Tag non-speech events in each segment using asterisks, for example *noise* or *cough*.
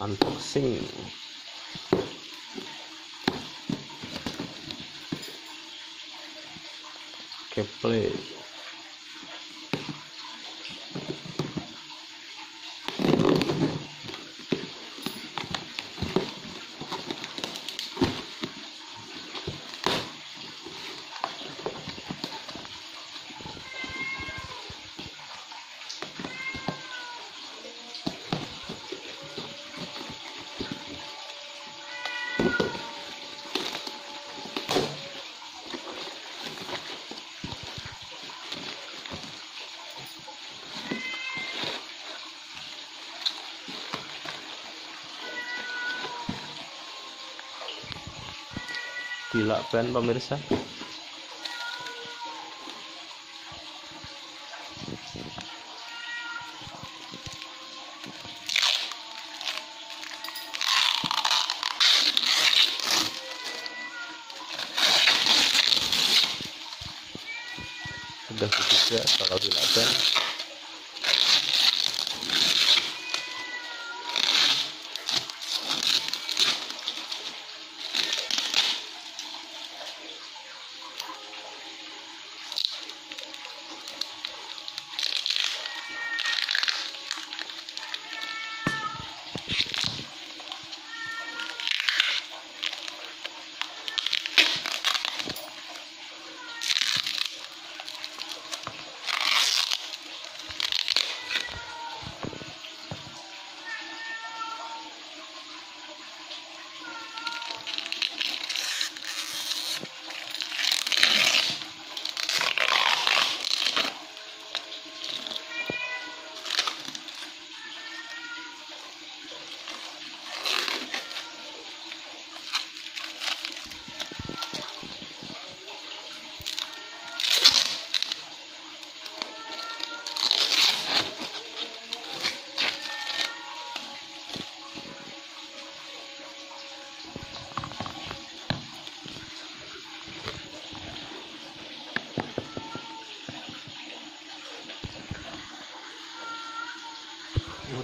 unboxing. Oke play dilakban pemirsa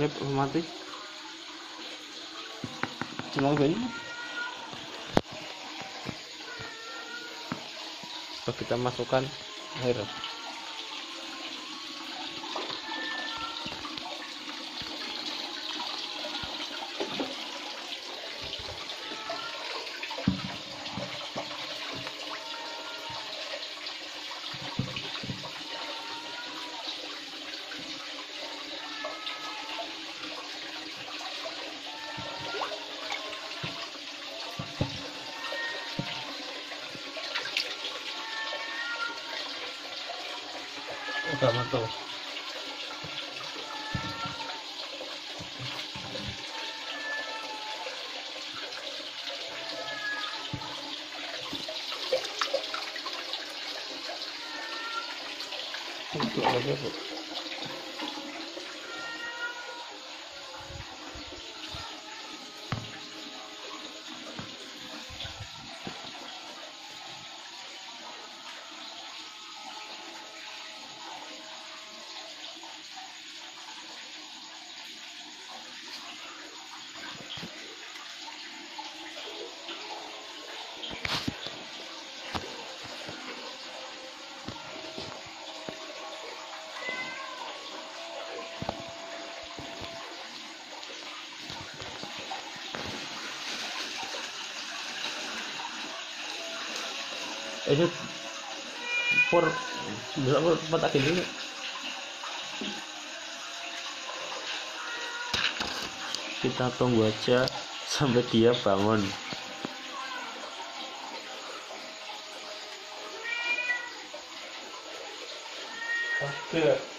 urip mati cuma ini. Kita masukkan air udah mantul Itu aja. Ini pur bisa pur tempat ini. Kita tunggu aja sampai dia bangun. Oke.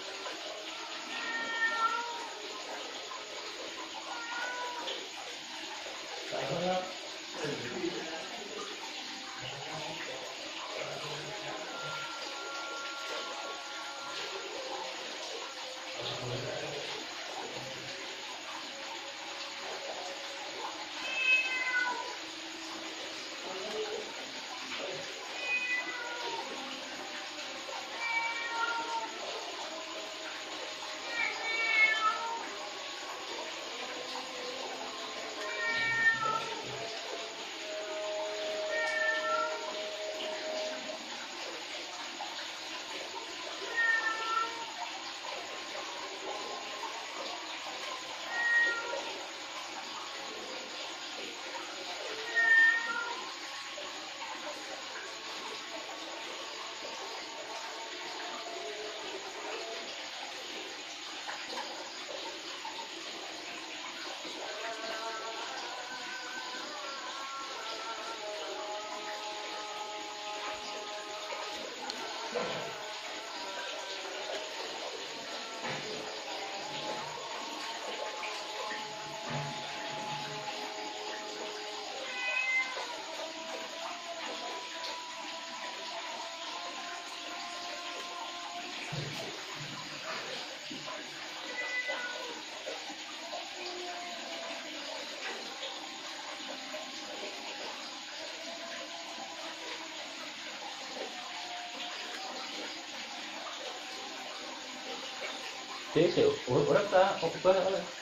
Sí, sí, ahora está ocupada ahora.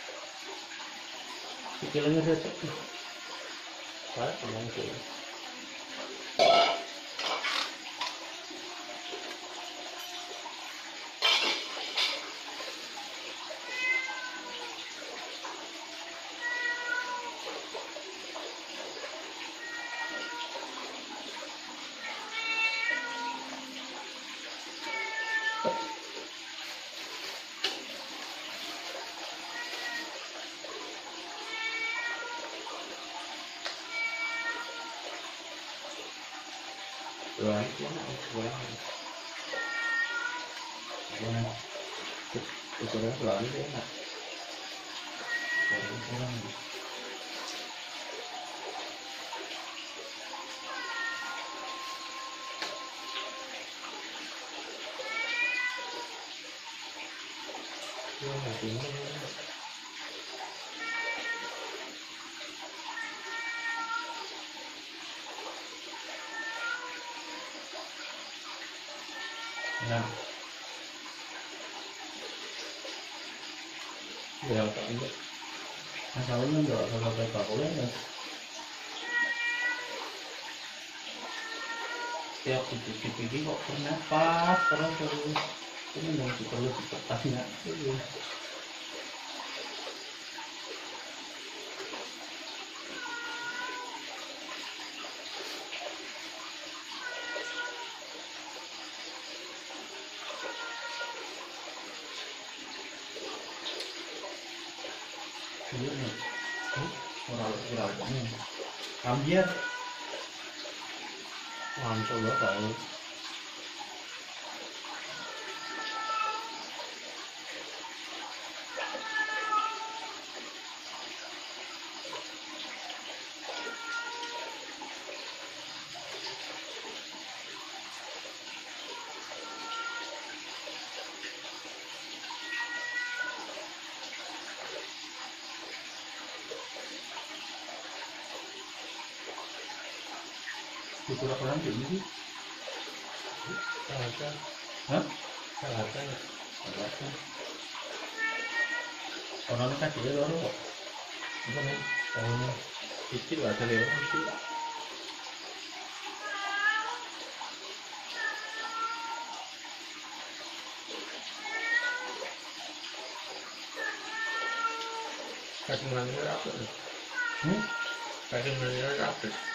Si quieren ir Tôi sẽ rất lỡn thế này Tôi sẽ rất lỡn Masalahnya enggak kalau bapak boleh enggak? Tiap titik-titik kok pernah pas terus terus. Ini mau perlu cepat 别，往这跑了。 이렇게 돌아가는 게 있니? 잘할까? 어? 잘할까? 잘할까? 전화는 딱 그대로 하는 거. 이거는, 어, 잊지 마세요, 혹시. Second one, you're after. Hmm? Second one, you're after.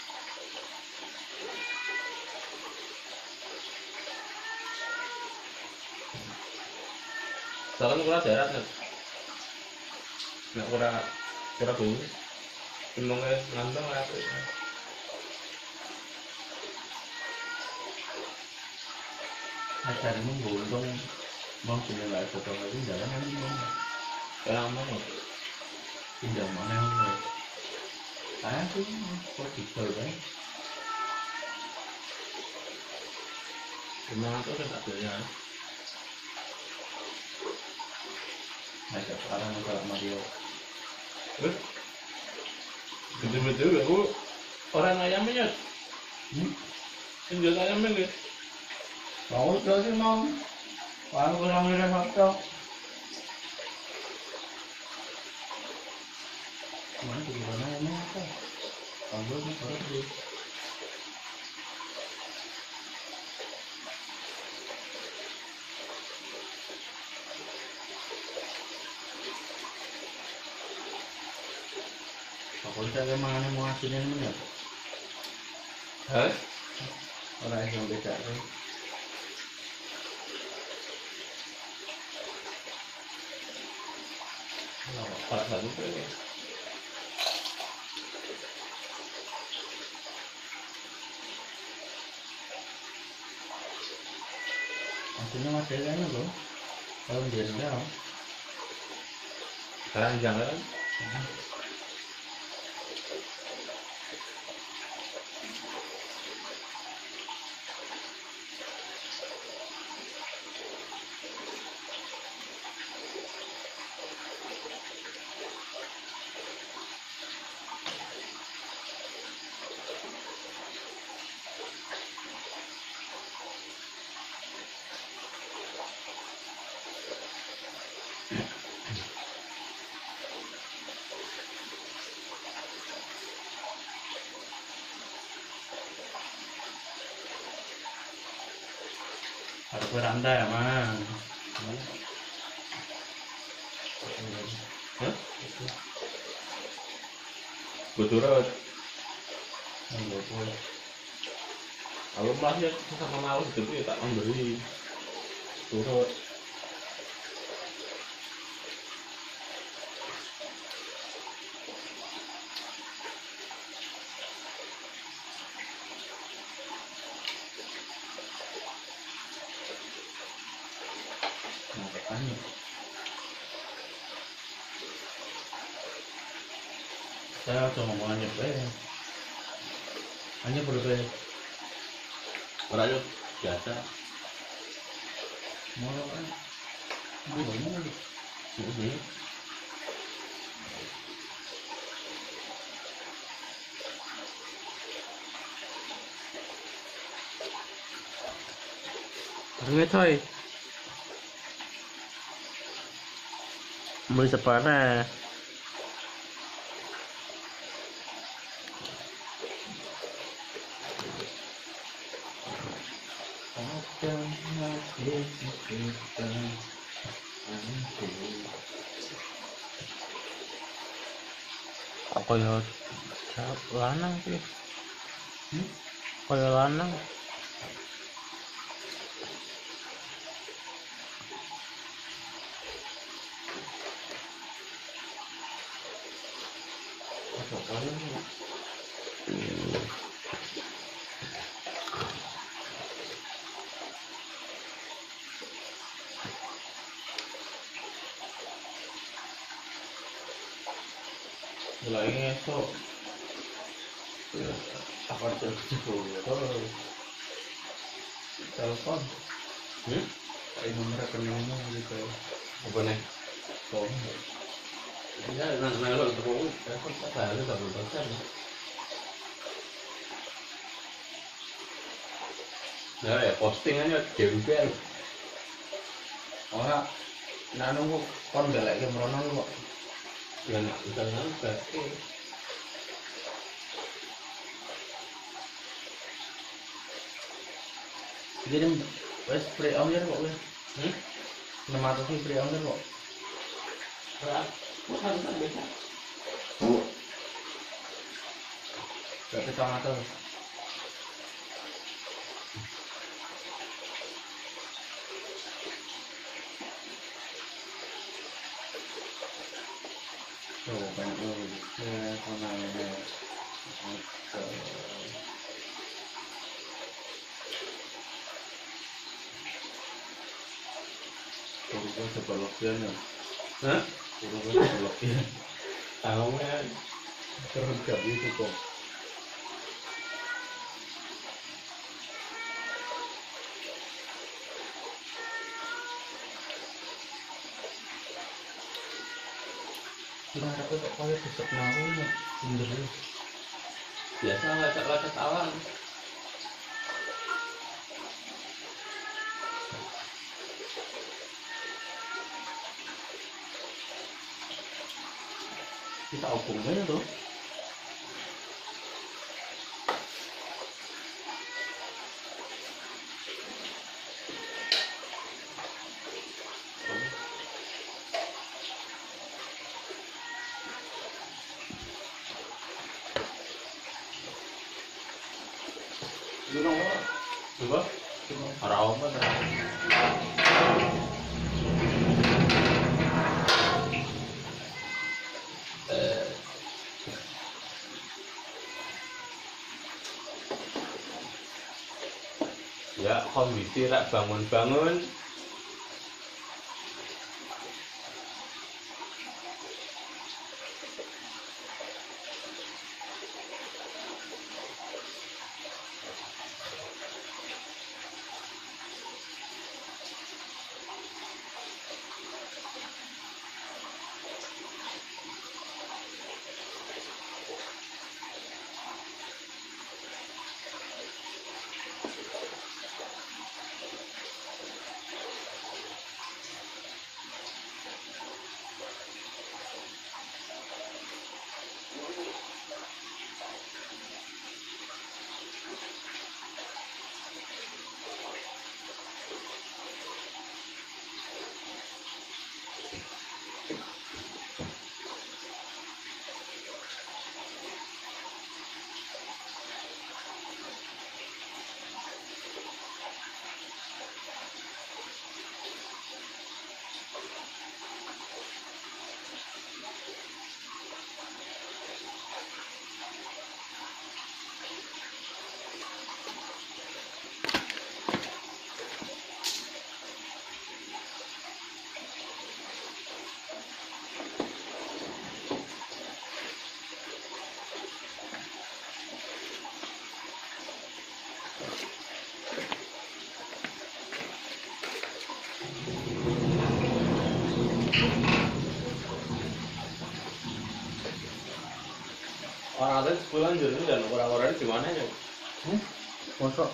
Soalnya kula daerah nek nek ora ora bunyi. Ngomongnya ngantong ora Acara monggo dong mong cùng lại cuộc đời cũng đỡ lắm đúng không? Đỡ lắm đó rồi Cũng đỡ mọi năm rồi Tá cứ có thiệt từ đấy. Thì nó có cái đặc tự rồi Nah sekarang kalau Mario Eh, betul-betul aku orang ayamnya, Hmm? penjual ayamnya nih. Mau terus sih mau. Kalau kurang ada foto. Mana tuh gimana ini apa? Kalau ini kalau Magkagamana mga sila naman yan. Ha? Wala siyang besaro. Wala ka pala sa lupa yun. Sino masaya ano lo? Parang janggal. Parang janggal? Uh -huh. Beranda ya, Man. Mana? Hah? Gue turut. Enggak boleh. Kalau masih sama malu gitu ya tak memberi. Turut. Nó vẫn sửa dĩa Nghe thôi. Mười sắp phán à. Don't you Kaya lanang sih. Hmm? Kaya lanang. Apa kalian Mulai esok. Apa terjebak Telepon. Hmm? Kayak nomor gitu. Apa nih? Tom. Ya, aku tak. Nah, ya postingannya gembel. Ora. Nah nunggu kon galak ke merono kok. Dengan udah nambah. Jadi wes pre owner kok wes. Hmm? Nama atas ini pre owner kok. Berat. Bukan bisa. Gak petang Déjame Por supuesto, por los ¿Ah? Por supuesto, por los piernas. *laughs* Ahora. Nah, tapi kok kaya besok. Bener ya. Biasa lecet-lecet awan. Kita opung aja tuh. Dudung apa? Coba. Rawa apa? Ya, komisi rak bangun-bangun. Kemarin sebulan jadi dan orang-orang di mana ya? Hmm? Mosok.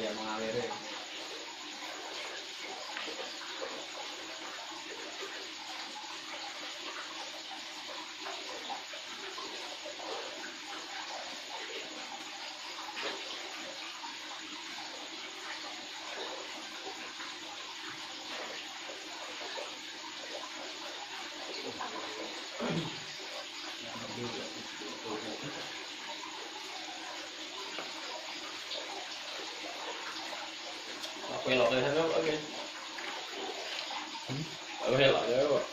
也妨碍。ok ok ok oke. Eloknya elok.